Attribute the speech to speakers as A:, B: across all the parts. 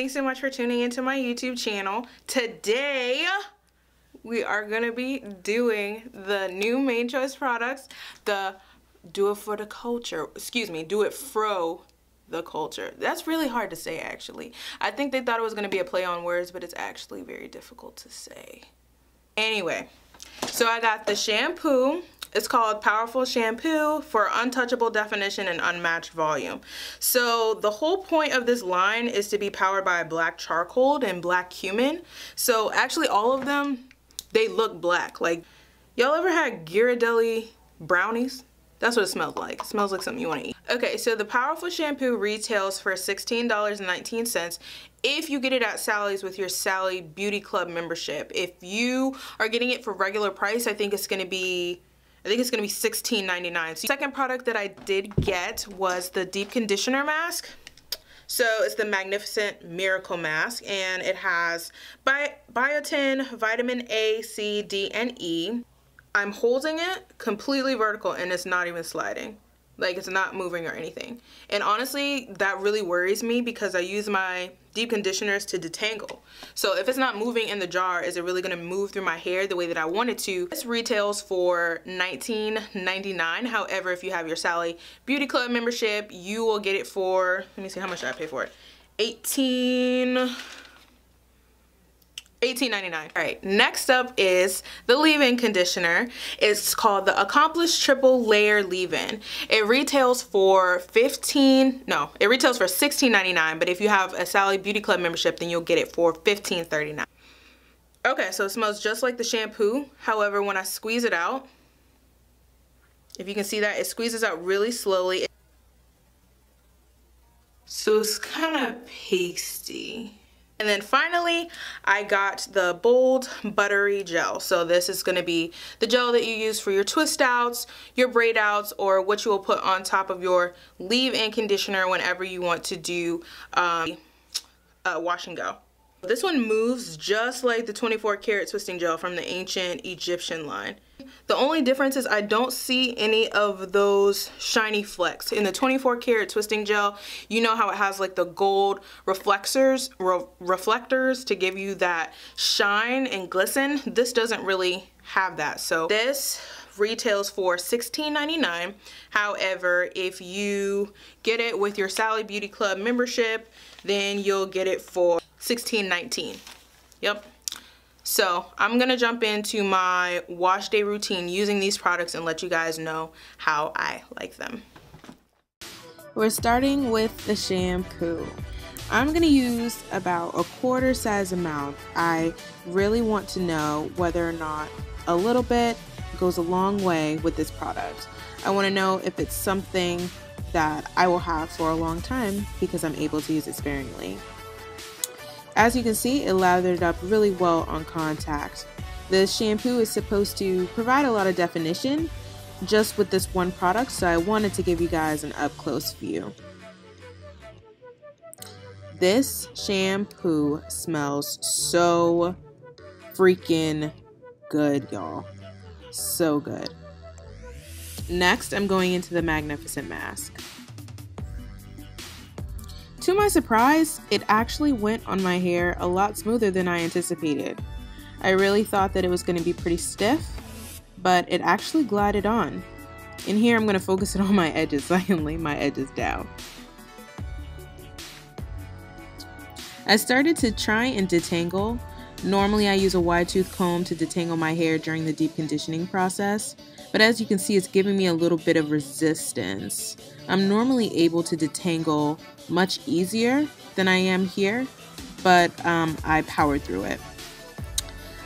A: thanks so much for tuning into my YouTube channel. Today, we are gonna be doing the new Mane Choice products, the do it for the culture, excuse me, do it fro the culture. That's really hard to say actually. I think they thought it was gonna be a play on words, but it's actually very difficult to say. Anyway, so I got the shampoo. It's called Powerful Shampoo for Untouchable Definition and Unmatched Volume. So the whole point of this line is to be powered by black charcoal and black cumin. So actually all of them, they look black. Like, y'all ever had Ghirardelli brownies? That's what it smells like. It smells like something you want to eat. Okay, so the Powerful Shampoo retails for $16.19 if you get it at Sally's with your Sally Beauty Club membership. If you are getting it for regular price, I think it's going to be I think it's to be $16.99. So second product that I did get was the deep conditioner mask. So it's the Magnificent Miracle Mask and it has bi biotin, vitamin A, C, D, and E. I'm holding it completely vertical and it's not even sliding. Like it's not moving or anything. And honestly, that really worries me because I use my deep conditioners to detangle. So if it's not moving in the jar, is it really gonna move through my hair the way that I want it to? This retails for $19.99. However, if you have your Sally Beauty Club membership, you will get it for, let me see how much I pay for it. 18 $18.99. All right, next up is the leave-in conditioner. It's called the Accomplished Triple Layer Leave-In. It retails for 15, no, it retails for $16.99, but if you have a Sally Beauty Club membership, then you'll get it for $15.39. Okay, so it smells just like the shampoo. However, when I squeeze it out, if you can see that, it squeezes out really slowly. So it's kind of pasty. And then finally, I got the Bold Buttery Gel. So this is gonna be the gel that you use for your twist outs, your braid outs, or what you will put on top of your leave-in conditioner whenever you want to do um, uh, wash and go. This one moves just like the 24 karat twisting gel from the ancient Egyptian line. The only difference is I don't see any of those shiny flecks. In the 24 karat twisting gel, you know how it has like the gold reflectors, re reflectors to give you that shine and glisten. This doesn't really have that. So this retails for $16.99. However, if you get it with your Sally Beauty Club membership, then you'll get it for $16.19. Yep. So I'm to jump into my wash day routine using these products and let you guys know how I like them.
B: We're starting with the shampoo. I'm to use about a quarter size amount. I really want to know whether or not a little bit goes a long way with this product. I want to know if it's something that I will have for a long time because I'm able to use it sparingly. As you can see, it lathered up really well on contact. The shampoo is supposed to provide a lot of definition just with this one product, so I wanted to give you guys an up close view. This shampoo smells so freaking good, y'all. So good. Next, I'm going into the Magnificent Mask. To my surprise, it actually went on my hair a lot smoother than I anticipated. I really thought that it was going to be pretty stiff, but it actually glided on. In here, I'm going to focus it on my edges so I can lay my edges down. I started to try and detangle. Normally, I use a wide tooth comb to detangle my hair during the deep conditioning process, but as you can see, it's giving me a little bit of resistance. I'm normally able to detangle much easier than I am here, but um, I powered through it.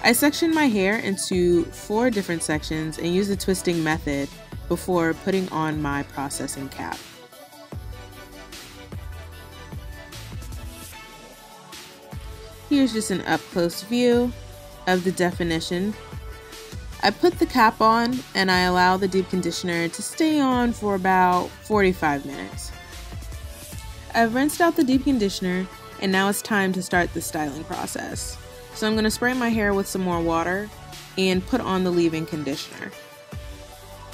B: I sectioned my hair into four different sections and used the twisting method before putting on my processing cap. Here's just an up close view of the definition I put the cap on and I allow the deep conditioner to stay on for about 45 minutes. I've rinsed out the deep conditioner and now it's time to start the styling process. So I'm going to spray my hair with some more water and put on the leave-in conditioner.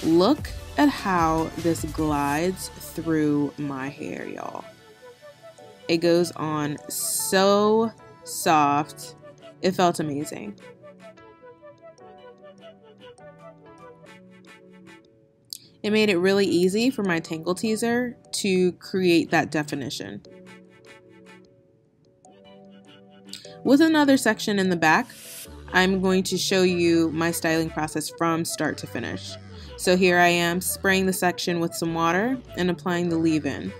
B: Look at how this glides through my hair, y'all. It goes on so soft. It felt amazing. It made it really easy for my Tangle Teezer to create that definition. With another section in the back, I'm going to show you my styling process from start to finish. So here I am spraying the section with some water and applying the leave-in.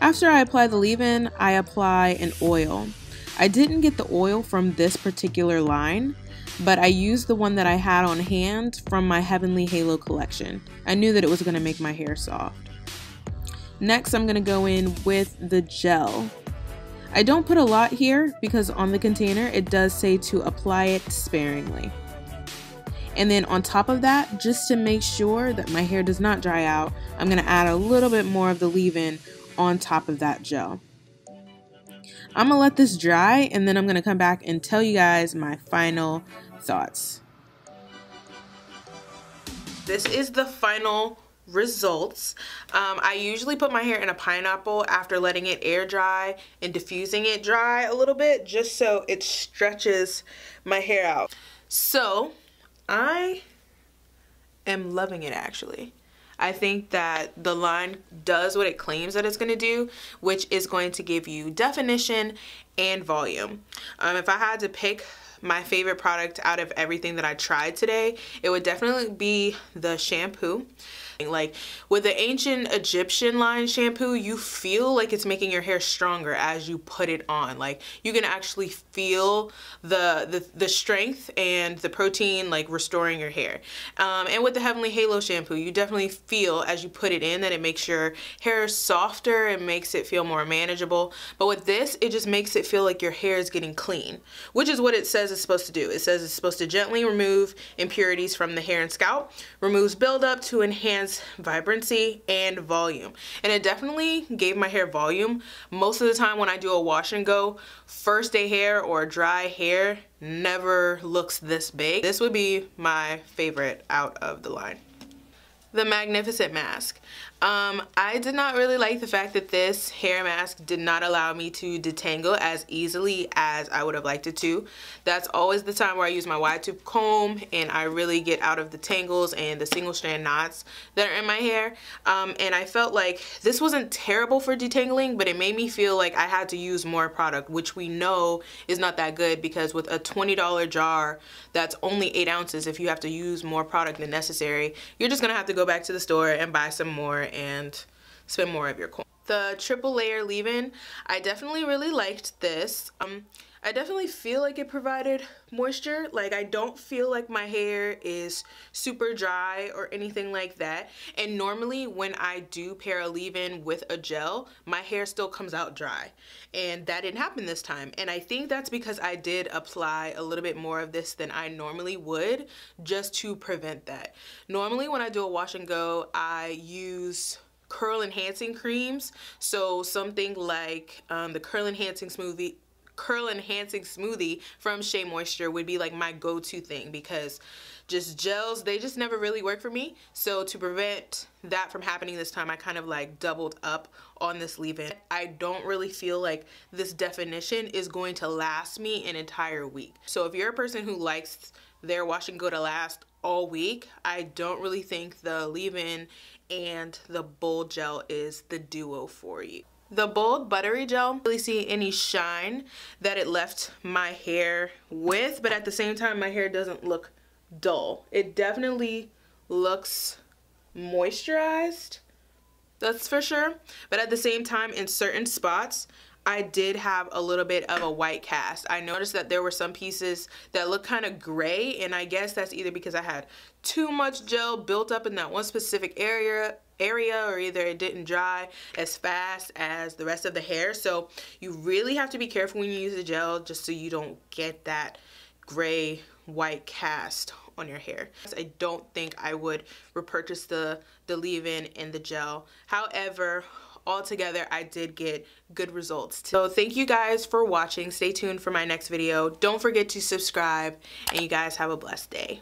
B: After I apply the leave-in, I apply an oil. I didn't get the oil from this particular line, but I used the one that I had on hand from my Heavenly Halo collection. I knew that it was going to make my hair soft. Next, I'm going to go in with the gel. I don't put a lot here because on the container it does say to apply it sparingly. And then on top of that, just to make sure that my hair does not dry out, I'm going to add a little bit more of the leave-in on top of that gel. I'm gonna let this dry and then I'm gonna come back and tell you guys my final thoughts.
A: This is the final results. Um, I usually put my hair in a pineapple after letting it air dry and diffusing it dry a little bit just so it stretches my hair out. So I am loving it actually. I think that the line does what it claims that it's going to do, which is going to give you definition and volume. Um, if I had to pick my favorite product out of everything that I tried today, it would definitely be the shampoo. Like with the ancient Egyptian line shampoo, you feel like it's making your hair stronger as you put it on. Like you can actually feel the the, the strength and the protein like restoring your hair. Um, and with the Heavenly Halo shampoo, you definitely feel as you put it in that it makes your hair softer and makes it feel more manageable. But with this, it just makes it feel like your hair is getting clean, which is what it says it's supposed to do. It says it's supposed to gently remove impurities from the hair and scalp, removes buildup to enhance vibrancy and volume. And it definitely gave my hair volume. Most of the time when I do a wash and go, first day hair or dry hair never looks this big. This would be my favorite out of the line the Magnificent Mask. Um, I did not really like the fact that this hair mask did not allow me to detangle as easily as I would have liked it to. That's always the time where I use my wide tooth comb and I really get out of the tangles and the single strand knots that are in my hair. Um, and I felt like this wasn't terrible for detangling, but it made me feel like I had to use more product, which we know is not that good because with a $20 jar that's only 8 ounces, if you have to use more product than necessary, you're just to have to go back to the store and buy some more and spend more of your coin. The triple layer leave-in, I definitely really liked this. Um, I definitely feel like it provided moisture. Like I don't feel like my hair is super dry or anything like that. And normally when I do pair a leave-in with a gel, my hair still comes out dry. And that didn't happen this time. And I think that's because I did apply a little bit more of this than I normally would just to prevent that. Normally when I do a wash and go, I use curl enhancing creams. So something like um, the curl enhancing smoothie curl enhancing smoothie from Shea Moisture would be like my go-to thing because just gels they just never really work for me. So to prevent that from happening this time I kind of like doubled up on this leave-in. I don't really feel like this definition is going to last me an entire week. So if you're a person who likes their wash and go to last all week I don't really think the leave-in and the bold gel is the duo for you. The bold buttery gel, really see any shine that it left my hair with, but at the same time my hair doesn't look dull. It definitely looks moisturized, that's for sure. But at the same time, in certain spots, I did have a little bit of a white cast. I noticed that there were some pieces that look kind of gray and I guess that's either because I had too much gel built up in that one specific area area or either it didn't dry as fast as the rest of the hair. So you really have to be careful when you use the gel just so you don't get that gray white cast on your hair. I don't think I would repurchase the, the leave-in and the gel. However, altogether I did get good results. So thank you guys for watching. Stay tuned for my next video. Don't forget to subscribe and you guys have a blessed day.